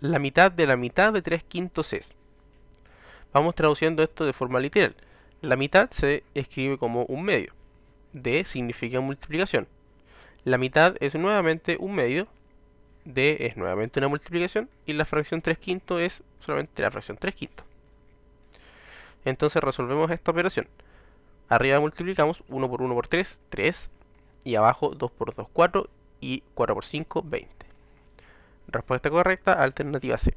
la mitad de la mitad de 3 quintos es. Vamos traduciendo esto de forma literal. La mitad se escribe como un medio. D significa multiplicación. La mitad es nuevamente un medio. D es nuevamente una multiplicación. Y la fracción 3 quintos es solamente la fracción 3 quintos. Entonces resolvemos esta operación. Arriba multiplicamos 1 por 1 por 3, 3. Y abajo 2 por 2, 4. Y 4 por 5, 20. Respuesta correcta, alternativa C.